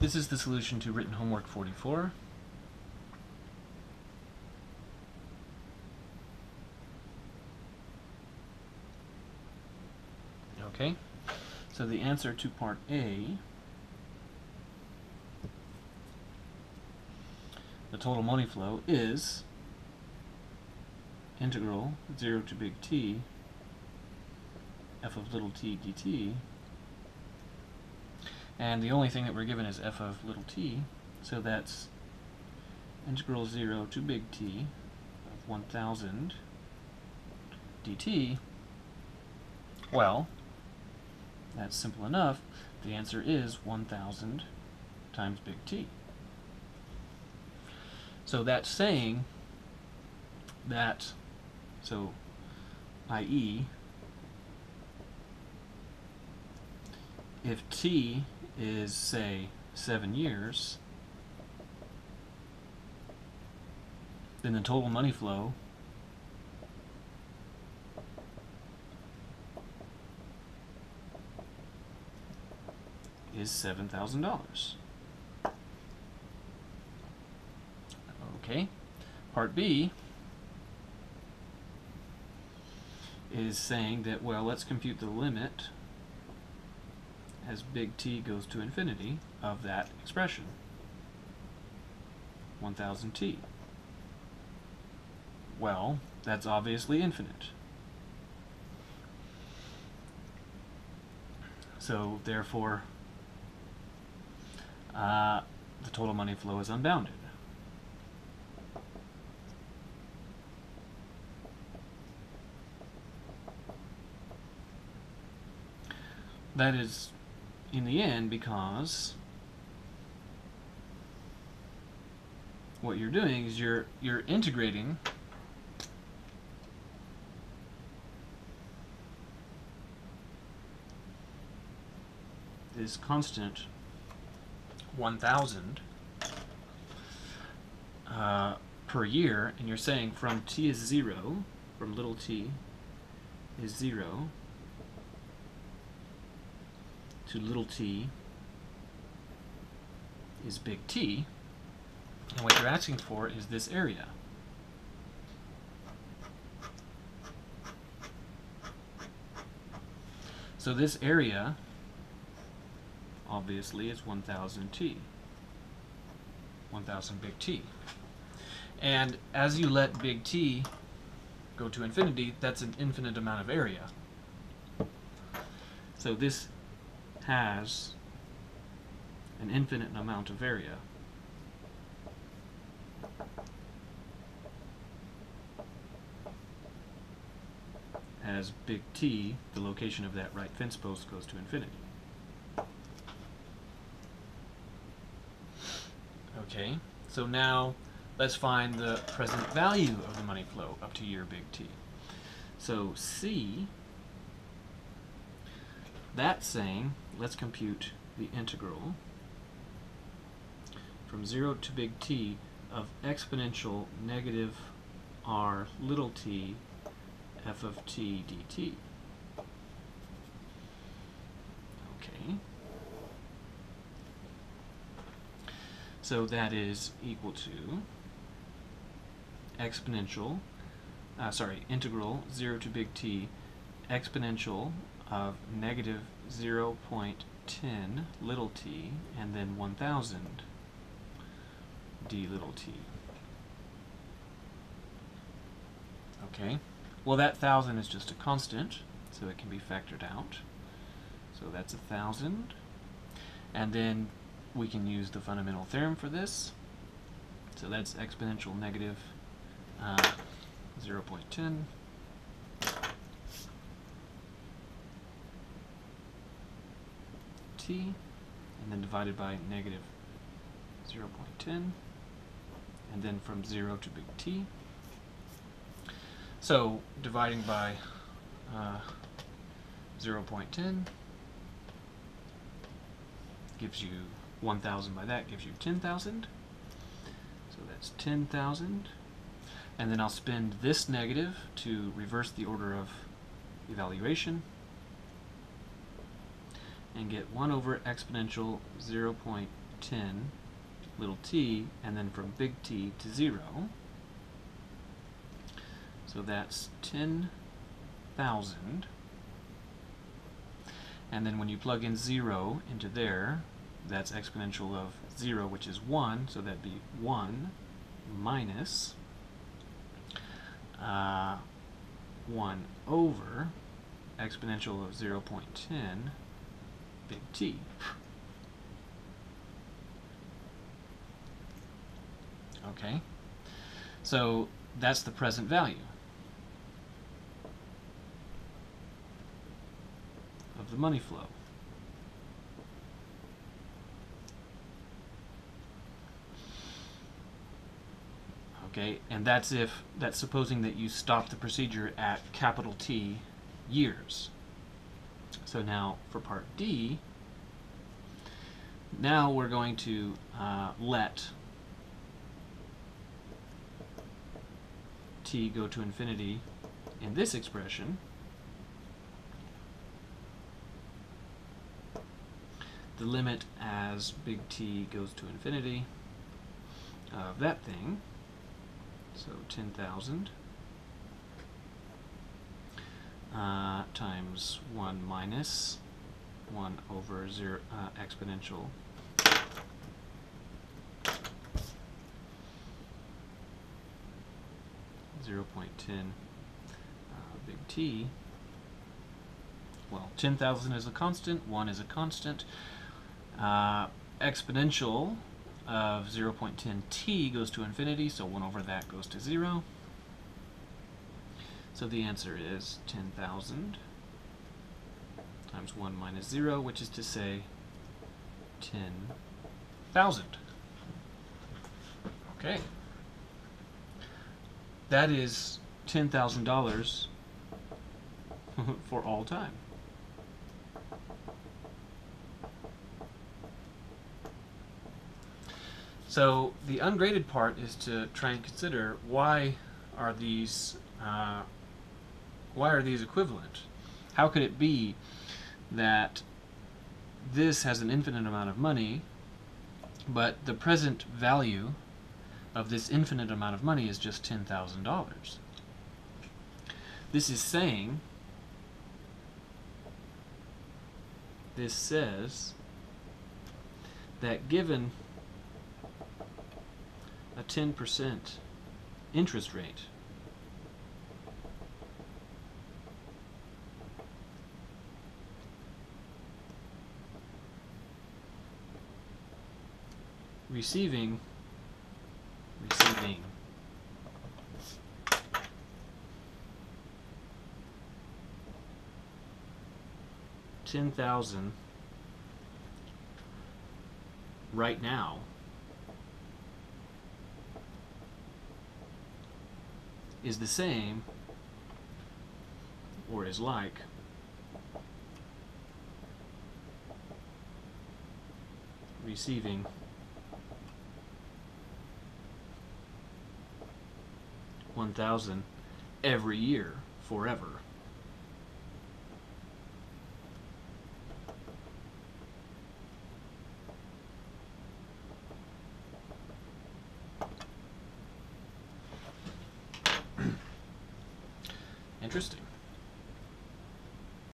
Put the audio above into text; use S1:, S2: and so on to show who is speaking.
S1: This is the solution to written homework 44. Okay, so the answer to part A, the total money flow is integral 0 to big T f of little t dt and the only thing that we're given is f of little t so that's integral 0 to big T of 1000 dt well that's simple enough the answer is 1000 times big T so that's saying that so i.e. if t is, say, 7 years, then the total money flow is $7,000. Okay, part B is saying that, well, let's compute the limit as big T goes to infinity of that expression, 1000t. Well, that's obviously infinite. So, therefore, uh, the total money flow is unbounded. That is in the end because what you're doing is you're you're integrating this constant 1000 uh, per year and you're saying from t is 0 from little t is 0 to little t is big T, and what you're asking for is this area. So this area, obviously, is 1000 T. 1000 big T. And as you let big T go to infinity, that's an infinite amount of area. So this has an infinite amount of area. As big T, the location of that right fence post goes to infinity. Okay, so now let's find the present value of the money flow up to year big T. So C that's saying, let's compute the integral from 0 to big T of exponential negative r little t f of t dt. Okay. So that is equal to exponential, uh, sorry, integral 0 to big T exponential of negative 0.10 little t and then 1000 d little t. Okay, well that 1000 is just a constant, so it can be factored out. So that's a 1000. And then we can use the fundamental theorem for this. So that's exponential negative, uh, 0.10 t, and then divided by negative 0 0.10, and then from 0 to big T. So dividing by uh, 0 0.10 gives you 1,000 by that gives you 10,000. So that's 10,000. And then I'll spend this negative to reverse the order of evaluation and get 1 over exponential 0.10 little t, and then from big T to 0. So that's 10,000. And then when you plug in 0 into there, that's exponential of 0, which is 1, so that'd be 1 minus uh, 1 over exponential of 0.10 big T. Okay, so that's the present value of the money flow. Okay, and that's if, that's supposing that you stop the procedure at capital T years. So now for part D, now we're going to uh, let t go to infinity in this expression. The limit as big T goes to infinity of that thing, so 10,000 uh, times 1 minus 1 over 0 uh, exponential 0.10 uh, big T. Well, 10,000 is a constant, 1 is a constant. Uh, exponential of 0.10 t goes to infinity, so 1 over that goes to 0. So the answer is 10,000 times 1 minus 0, which is to say 10,000. Okay that is $10,000 for all time. So the ungraded part is to try and consider why are these uh, why are these equivalent? How could it be that this has an infinite amount of money, but the present value of this infinite amount of money is just $10,000. This is saying, this says that given a 10% interest rate, receiving receiving. Ten thousand right now. Is the same or is like. Receiving 1000 every year forever. Interesting.